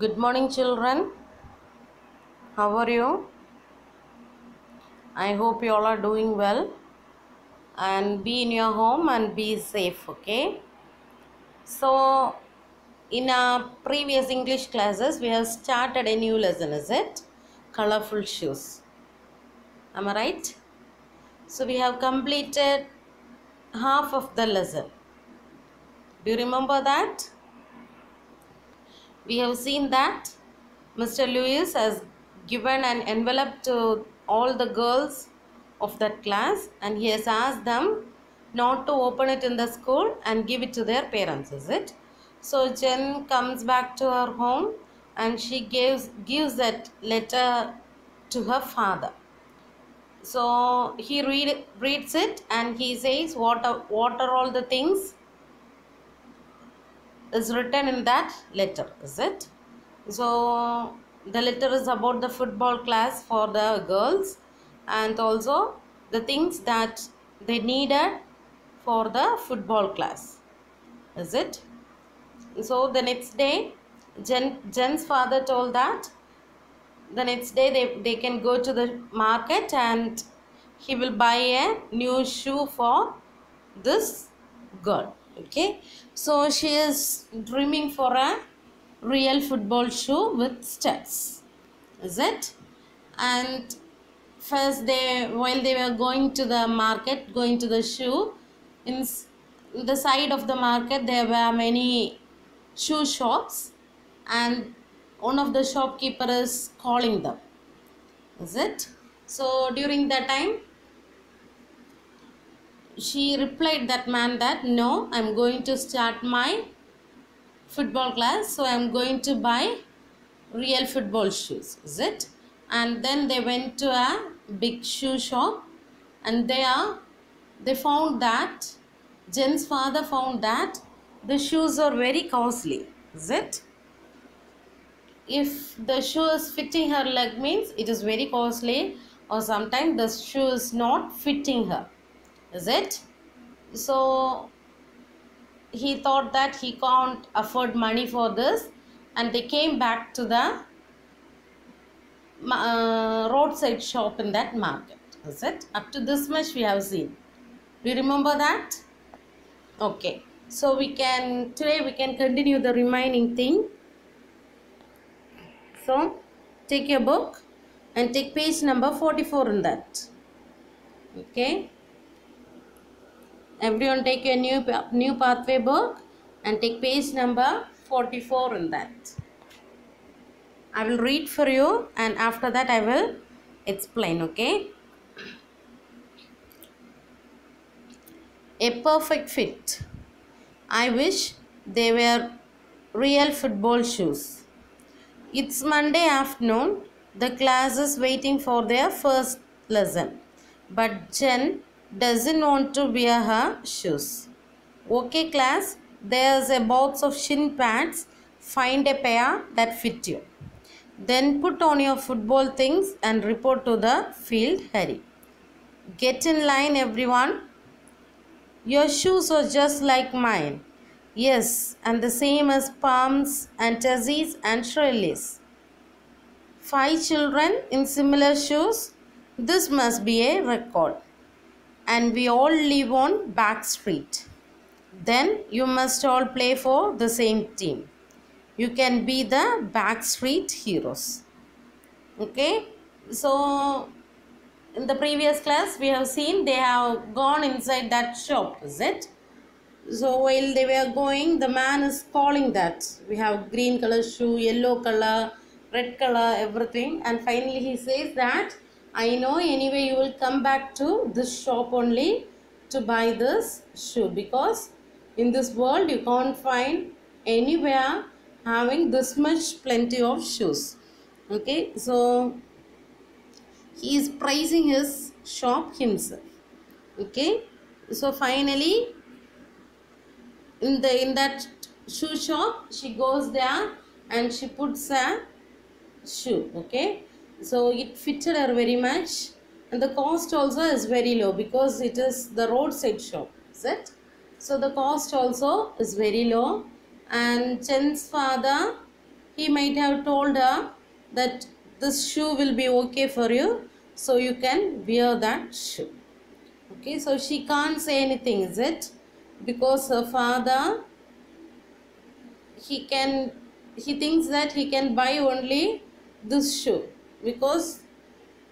Good morning, children. How are you? I hope you all are doing well and be in your home and be safe, okay? So, in our previous English classes, we have started a new lesson, is it? Colorful shoes. Am I right? So, we have completed half of the lesson. Do you remember that? We have seen that Mr. Lewis has given an envelope to all the girls of that class and he has asked them not to open it in the school and give it to their parents, is it? So Jen comes back to her home and she gives gives that letter to her father. So he read reads it and he says what are, what are all the things is written in that letter is it? So the letter is about the football class for the girls and also the things that they needed for the football class is it? So the next day Jen, jen's father told that the next day they, they can go to the market and he will buy a new shoe for this girl okay so she is dreaming for a real football shoe with studs is it? And first they while they were going to the market going to the shoe in the side of the market there were many shoe shops and one of the shopkeepers is calling them is it? So during that time she replied that man that no i'm going to start my football class so i'm going to buy real football shoes is it? And then they went to a big shoe shop and there they found that jen's father found that the shoes are very costly is it? If the shoe is fitting her leg means it is very costly or sometimes the shoe is not fitting her is it? So he thought that he can't afford money for this and they came back to the uh, roadside shop in that market. Is it? Up to this much we have seen. Do you remember that? Okay. So we can today we can continue the remaining thing. So take your book and take page number 44 in that. Okay everyone take your new new pathway book and take page number 44 in that. I will read for you and after that i will explain okay? A perfect fit. I wish they were real football shoes. It's monday afternoon. The class is waiting for their first lesson. But jen doesn't want to wear her shoes okay class there's a box of shin pads find a pair that fit you then put on your football things and report to the field hurry get in line everyone your shoes are just like mine. Yes, and the same as Pam's and and Shirley's. Five children in similar shoes. This must be a record. And we all live on Back Street. Then you must all play for the same team. You can be the Back Street heroes. Okay, so in the previous class we have seen they have gone inside that shop is it so while they were going the man is calling that we have green color shoe yellow color red color everything and finally he says that i know anyway you will come back to this shop only to buy this shoe because in this world you can't find anywhere having this much plenty of shoes. Okay so he is praising his shop himself. Okay so finally in the in that shoe shop she goes there and she puts a shoe. Okay so it fitted her very much. And the cost also is very low because it is the roadside shop is it? So the cost also is very low. And chen's father he might have told her that this shoe will be okay for you so you can wear that shoe. Okay so she can't say anything is it? Because her father he can he thinks that he can buy only this shoe because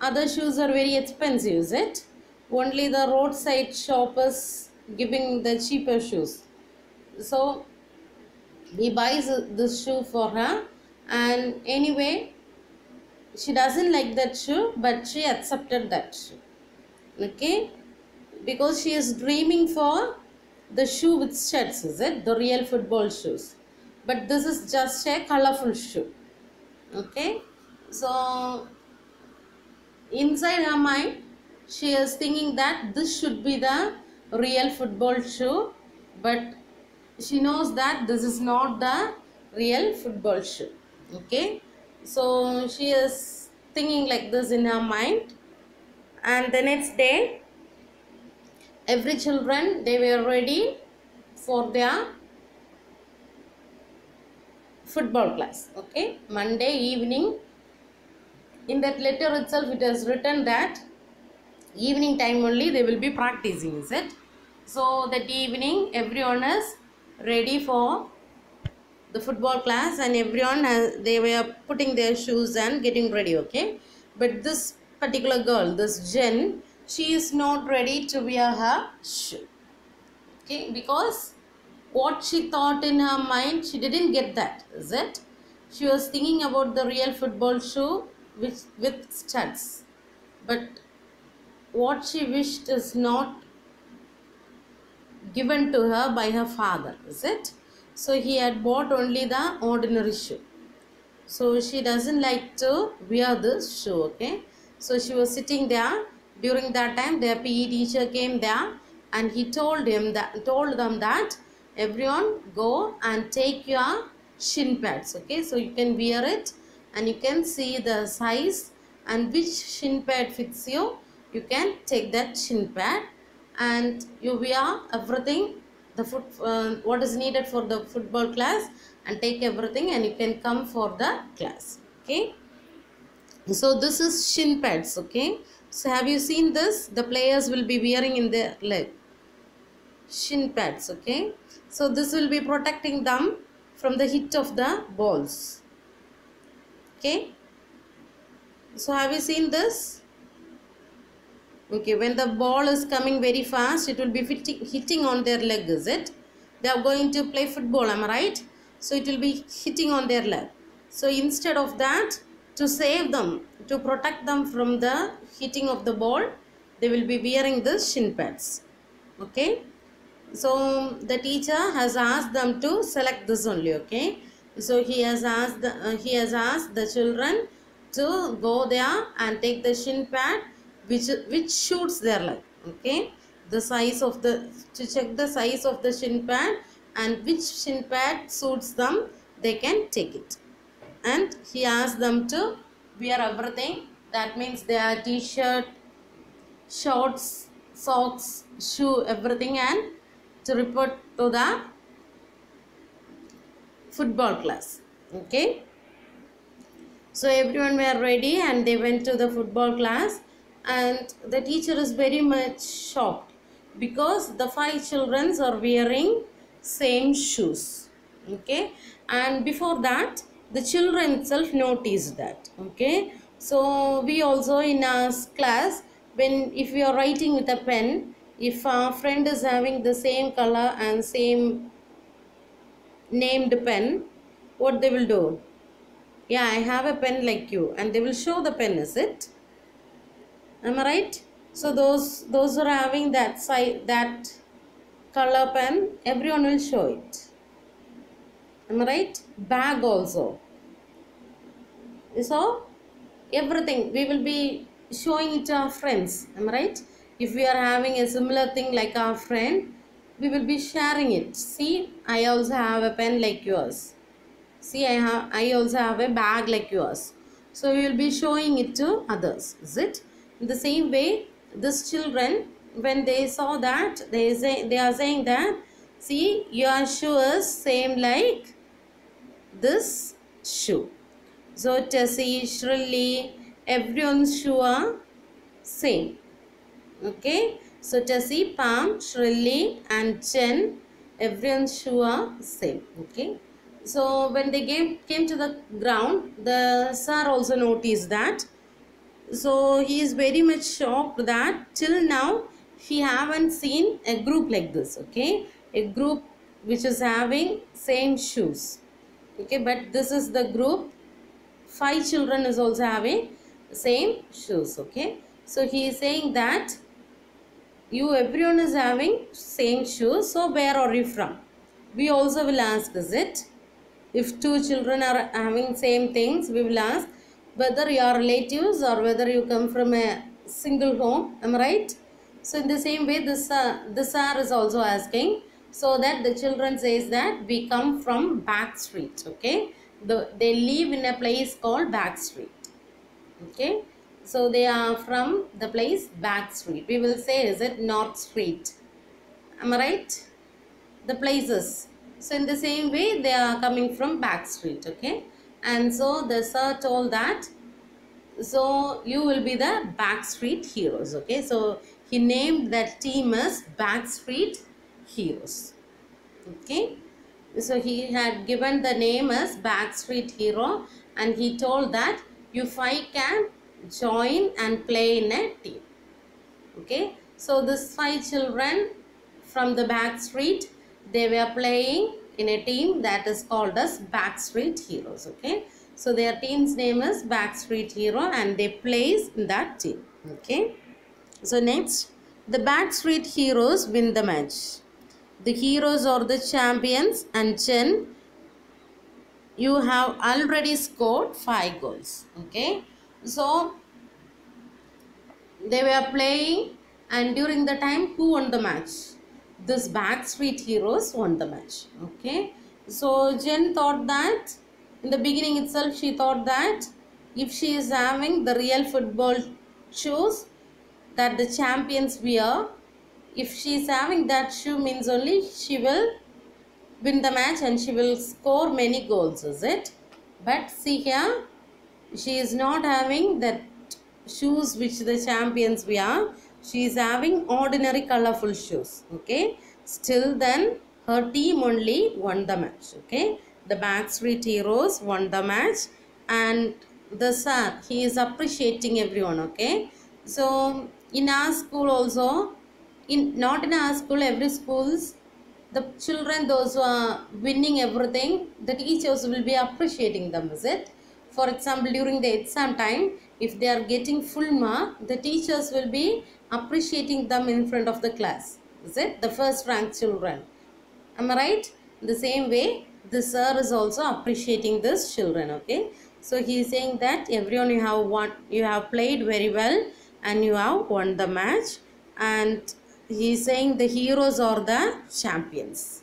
other shoes are very expensive is it? Only the roadside shoppers giving the cheaper shoes. So he buys this shoe for her and anyway she doesn't like that shoe but she accepted that shoe. Okay? Because she is dreaming for the shoe with studs is it? The real football shoes. But this is just a colorful shoe. Okay so inside her mind she is thinking that this should be the real football shoe but she knows that this is not the real football shoe okay? So she is thinking like this in her mind. And the next day every children they were ready for their football class okay? Monday evening in that letter itself it has written that evening time only they will be practicing is it? So that evening everyone is ready for the football class and everyone has, they were putting their shoes and getting ready okay? But this particular girl this jen she is not ready to wear her shoe okay? Because what she thought in her mind she didn't get that is it? She was thinking about the real football shoe with with studs but what she wished is not given to her by her father is it? So he had bought only the ordinary shoe. So she doesn't like to wear this shoe okay? So she was sitting there. During that time their pe teacher came there and he told him that told them that everyone go and take your shin pads okay? So you can wear it and you can see the size and which shin pad fits you. You can take that shin pad and you wear everything the foot uh, what is needed for the football class and take everything and you can come for the class okay? So this is shin pads okay? So have you seen this? The players will be wearing in their leg shin pads okay? So this will be protecting them from the hit of the balls okay. So have you seen this? Okay when the ball is coming very fast it will be hitting on their leg is it? They are going to play football am i right? So it will be hitting on their leg. So instead of that to save them to protect them from the hitting of the ball they will be wearing the shin pads. Okay? So the teacher has asked them to select this only okay so he has asked the, uh, he has asked the children to go there and take the shin pad which which suits their leg okay? The size of the to check the size of the shin pad and which shin pad suits them they can take it. And he asked them to wear everything. That means their t-shirt shorts socks shoe everything and to report to the football class okay? So everyone were ready and they went to the football class and the teacher is very much shocked because the five children are wearing same shoes okay? And before that the children itself noticed that okay? So we also in our class when if we are writing with a pen if our friend is having the same color and same named pen what they will do? Yeah i have a pen like you and they will show the pen is it? Am i right? So those those who are having that side that color pen everyone will show it. Am i right? Bag also. So everything. We will be showing it to our friends. Am i right? If we are having a similar thing like our friend we will be sharing it see i also have a pen like yours see i have i also have a bag like yours so we will be showing it to others is it in the same way these children when they saw that they say they are saying that see your shoe is same like this shoe. So Tessie, Shrilly, everyone's shoe are same. Okay. So Tessie, Pam, Shrilly and Jen, everyone's shoe are same. Okay. So when they came, came to the ground, the sir also noticed that. So he is very much shocked that till now he haven't seen a group like this. Okay. A group which is having same shoes. Okay. But this is the group. Five children is also having same shoes. Okay. So he is saying that you everyone is having same shoes. So where are you from? We also will ask is it? if two children are having same things we will ask whether you are relatives or whether you come from a single home am i right so in the same way this uh, this sir is also asking so that the children says that we come from back street okay the, they live in a place called back street okay so they are from the place back street. We will say is it north street? Am i right? The places. So in the same way they are coming from back street okay? And so the sir told that so you will be the back street heroes okay? So he named that team as back street heroes okay? So he had given the name as back street hero and he told that you five can join and play in a team okay so these five children from the back street they were playing in a team that is called as Backstreet Heroes. Okay. So their team's name is Backstreet Hero and they plays in that team. Okay. So next, the Backstreet Heroes win the match. The heroes are the champions and Jen, you have already scored five goals. Okay. So they were playing and during the time who won the match? this Backstreet Heroes won the match. Okay. So Jen thought that in the beginning itself she thought that if she is having the real football shoes that the champions wear, if she is having that shoe means only she will win the match and she will score many goals, is it? But see here, she is not having that shoes which the champions wear. She is having ordinary colorful shoes okay? Still then her team only won the match okay? The backstreet heroes won the match and the sir he is appreciating everyone okay? So in our school also in not in our school every schools the children those who are winning everything the teachers will be appreciating them is it for example during the exam time if they are getting full mark the teachers will be appreciating them in front of the class. Is it? The first rank children. Am I right? The same way, the sir is also appreciating this children. Okay. So he is saying that everyone you have won, you have played very well and you have won the match. And he is saying the heroes are the champions.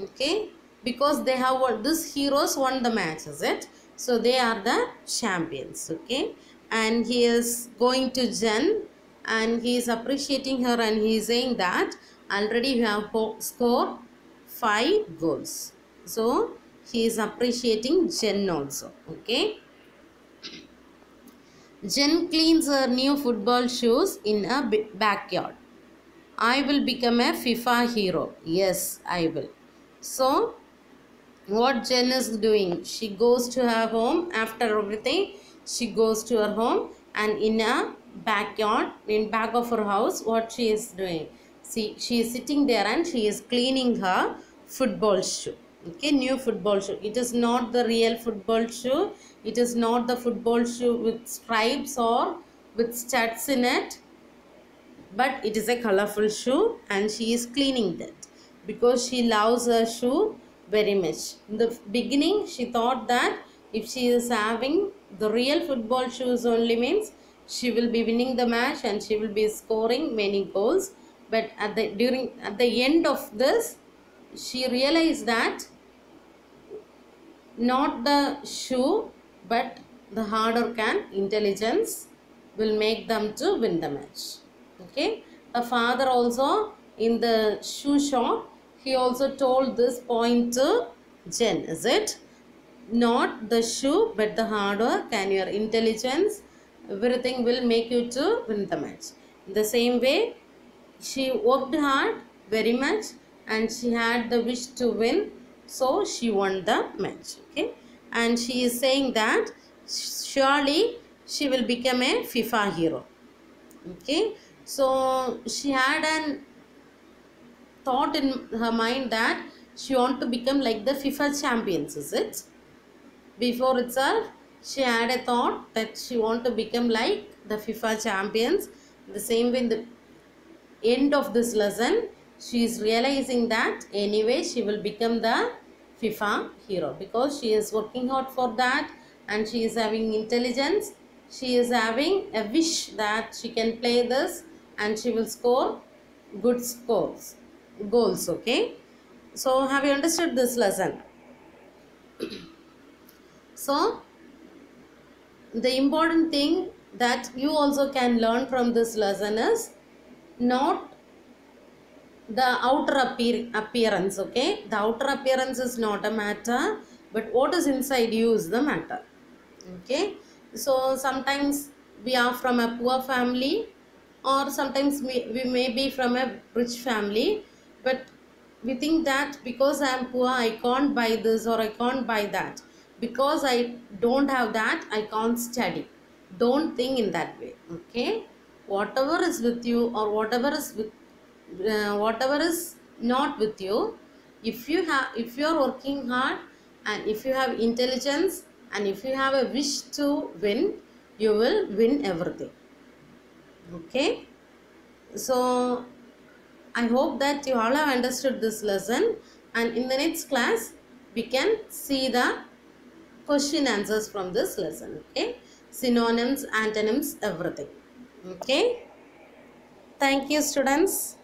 Okay. Because they have won, this heroes won the match, is it? So they are the champions. Okay. And he is going to Jen and he is appreciating her and he is saying that already you have scored 5 goals. So, he is appreciating Jen also. Okay. Jen cleans her new football shoes in a backyard. I will become a FIFA hero. Yes, I will. So, what Jen is doing? She goes to her home after everything. She goes to her home and in a backyard in back of her house what she is doing see she is sitting there and she is cleaning her football shoe okay new football shoe it is not the real football shoe it is not the football shoe with stripes or with studs in it but it is a colorful shoe and she is cleaning that because she loves her shoe very much. In the beginning she thought that if she is having the real football shoes only means she will be winning the match and she will be scoring many goals. But at the during at the end of this she realized that not the shoe but the hard work and intelligence will make them to win the match. Okay? Her father also in the shoe shop he also told this point to jen is it? Not the shoe but the hard work and your intelligence everything will make you to win the match. The same way she worked hard very much and she had the wish to win so she won the match okay? And she is saying that surely she will become a fifa hero okay? So she had an thought in her mind that she want to become like the fifa champions is it? Before itself she had a thought that she want to become like the fifa champions. The same way in the end of this lesson she is realizing that anyway she will become the fifa hero because she is working hard for that and she is having intelligence. She is having a wish that she can play this and she will score good scores goals okay? So have you understood this lesson? So the important thing that you also can learn from this lesson is not the outer appear appearance okay? The outer appearance is not a matter but what is inside you is the matter okay? So sometimes we are from a poor family or sometimes we, we may be from a rich family but we think that because i am poor i can't buy this or i can't buy that. Because i don't have that i can't study. Don't think in that way okay? Whatever is with you or whatever is with uh, whatever is not with you if you have if you are working hard and if you have intelligence and if you have a wish to win you will win everything okay? So i hope that you all have understood this lesson. And in the next class we can see the question answers from this lesson okay? Synonyms antonyms everything okay? Thank you students